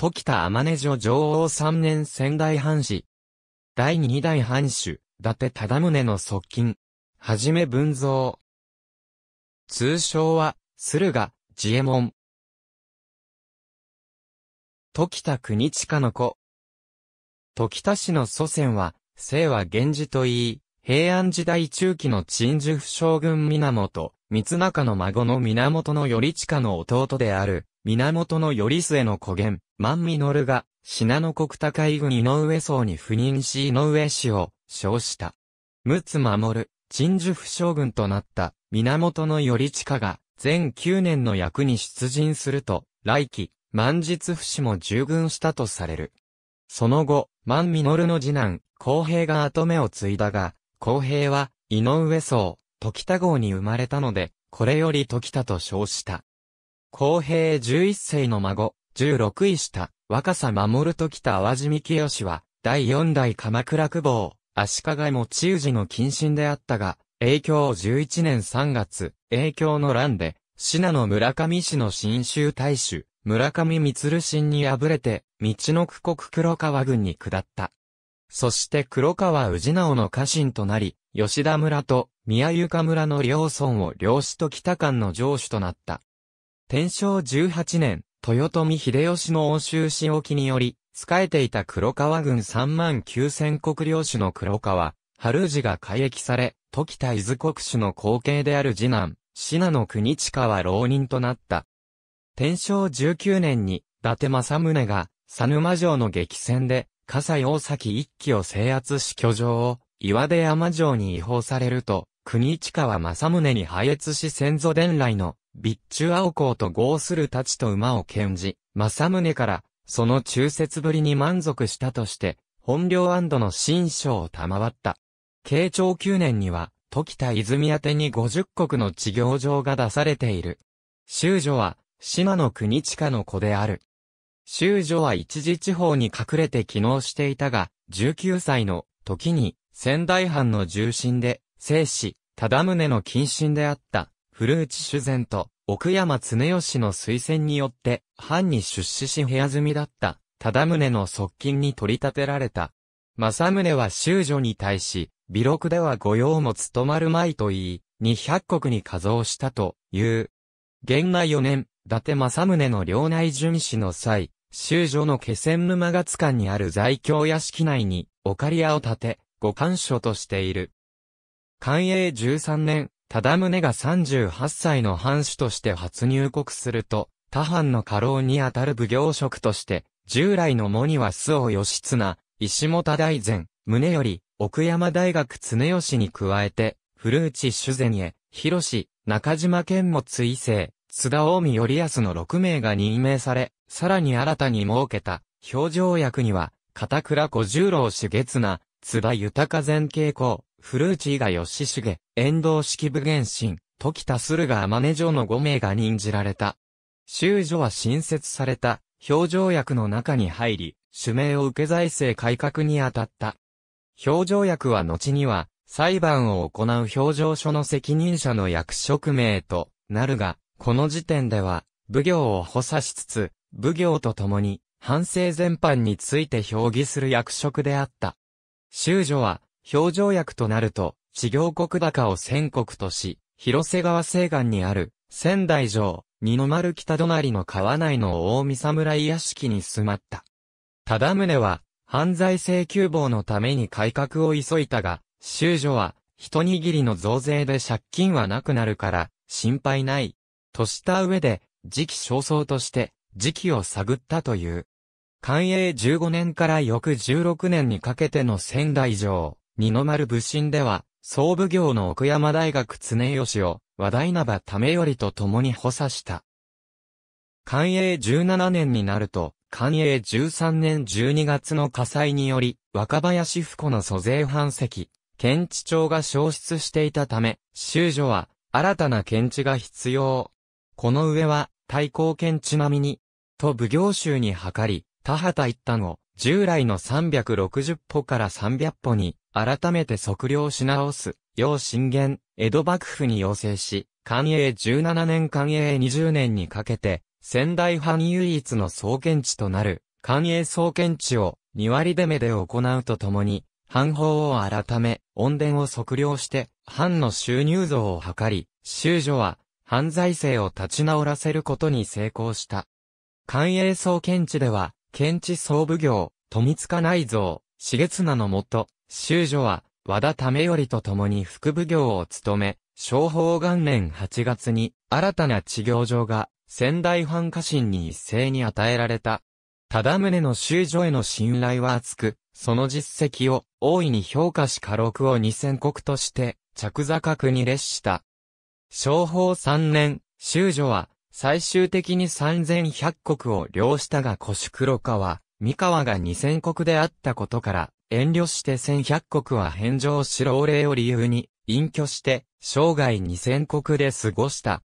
時田天音女女王三年仙台藩士。第二代藩主、伊達忠宗の側近。はじめ文蔵。通称は、駿河、自衛門。時田国近の子。時田氏の祖先は、姓は源氏といい、平安時代中期の鎮守府将軍源、三中の孫の源の頼親の弟である、源頼末の古言、万実が、信濃国高井郡井上荘に赴任し井上氏を、称した。陸奥守、鎮守府将軍となった、源頼親が、全9年の役に出陣すると、来期、万実府氏も従軍したとされる。その後、万実の次男、公平が後目を継いだが、公平は、井上荘、時田号に生まれたので、これより時田と称した。公平11世の孫、16位下、若さ守時田淡路幹義は、第四代鎌倉久保、足利持氏の近親であったが、永享11年3月、永享の乱で、信濃村上氏の新州大衆、村上光新に敗れて、道の区国黒川軍に下った。そして黒川氏直の家臣となり、吉田村と宮床村の両村を領主と北間の城主となった。天正18年、豊臣秀吉の欧州仕置きにより、仕えていた黒川軍3万9000国領主の黒川、春氏が改易され、時田伊豆国主の後継である次男、信濃国近は浪人となった。天正19年に、伊達政宗が、佐沼城の激戦で、葛西大崎一騎を制圧し居城を、岩出山城に違法されると、国近は政宗に敗越し先祖伝来の、備中青子と合する太刀と馬を献じ、政宗から、その忠節ぶりに満足したとして、本領安堵の新章を賜った。慶長9年には、時田泉宛に50国の地行状が出されている。修女は、島の国近の子である。修女は一時地方に隠れて機能していたが、19歳の時に仙台藩の重臣で、聖子、忠宗の近親であった、古内修善と奥山常義の推薦によって、藩に出資し部屋住みだった、忠宗の側近に取り立てられた。政宗は修女に対し、微録では御用も務まるまいと言い、200国に加増したという。元内4年、伊達政宗の領内巡視の際、修女の気仙沼月館にある在京屋敷内に、オカリアを建て、ご官所としている。寛永13年、忠宗が38歳の藩主として初入国すると、他藩の家老にあたる奉行職として、従来の喪には周尾義綱、石本大前、宗より奥山大学常吉に加えて、古内修善へ、広志、中島健も追世、津田近江頼康の6名が任命され、さらに新たに設けた、表情役には、片倉小十郎氏月名、津田豊前傾向、古内伊賀義重、遠藤式部原神、時田駿河天音城の5名が任じられた。修女は新設された、表情役の中に入り、指名を受け財政改革に当たった。表情役は後には、裁判を行う表情書の責任者の役職名となるが、この時点では、奉行を補佐しつつ、奉行と共に、反省全般について評議する役職であった。修女は、表情役となると、地行国高を全国とし、広瀬川西岸にある、仙台城、二の丸北隣の川内の大見侍屋敷に住まった。忠宗は、犯罪請求棒のために改革を急いだが、修女は、一握りの増税で借金はなくなるから、心配ない。とした上で、時期尚早として、時期を探ったという。寛永15年から翌16年にかけての仙台城、二の丸武神では、総奉行の奥山大学常吉を、話題なばためよりと共に補佐した。寛永17年になると、寛永13年12月の火災により、若林府庫の租税藩籍、検地庁が消失していたため、修女は、新たな検地が必要。この上は、対抗検地並みに、と奉行衆に諮り、田畑一旦を、従来の360歩から300歩に、改めて測量し直す、要進言、江戸幕府に要請し、寛永17年寛永20年にかけて、仙台藩唯一の創建地となる、官営総検地を2割で目で行うとともに、藩法を改め、恩田を測量して、藩の収入増を図り、修女は、犯罪制を立ち直らせることに成功した。官営総検地では、検地総奉行、富塚内蔵、重綱のもと、修女は、和田為頼と共に副奉行を務め、昭法元年8月に、新たな治療場が、仙台藩家臣に一斉に与えられた。忠宗の修女への信頼は厚く、その実績を大いに評価し家禄を二千国として、着座閣に列した。昭法三年、修女は、最終的に三千百国を領したが古宿黒川、三河が二千国であったことから、遠慮して千百国は返上し老齢を理由に、隠居して、生涯二千国で過ごした。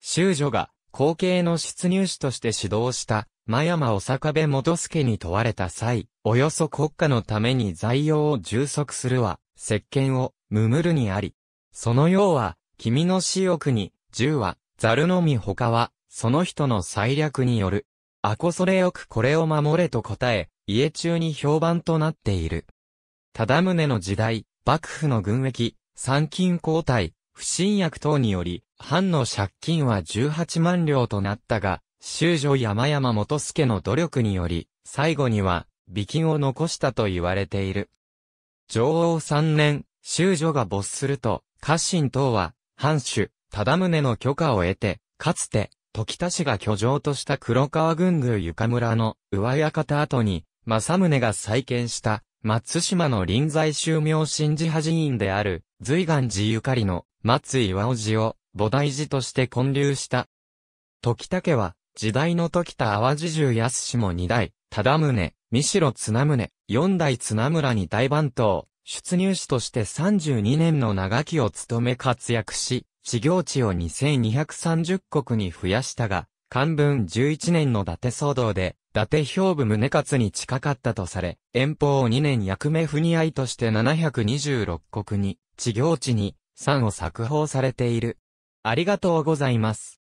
修女が、後継の出入士として指導した、真山大阪部元助に問われた際、およそ国家のために在用を充足するは、石鹸を、むむるにあり。そのようは、君の私欲に、銃は、ザルのみ他は、その人の裁略による。あこそれよくこれを守れと答え、家中に評判となっている。忠宗の時代、幕府の軍役、参勤交代、不信薬等により、藩の借金は18万両となったが、修女山山元助の努力により、最後には、美金を残したと言われている。女王三年、修女が没すると、家臣等は、藩主、忠宗の許可を得て、かつて、時田氏が居城とした黒川軍宮床村の上館跡に、正宗が再建した松島の臨済宗明神寺派寺院である随願寺ゆかりの松岩尾寺を菩提寺として建立した。時田家は時代の時田淡路重安氏も二代、忠宗、三代綱宗、四代綱村に大番頭、出入士として32年の長きを務め活躍し、地行地を2230国に増やしたが、漢文11年の伊達騒動で、伊達兵部宗勝に近かったとされ、遠方を2年役目不似合いとして726国に、地行地に、3を作法されている。ありがとうございます。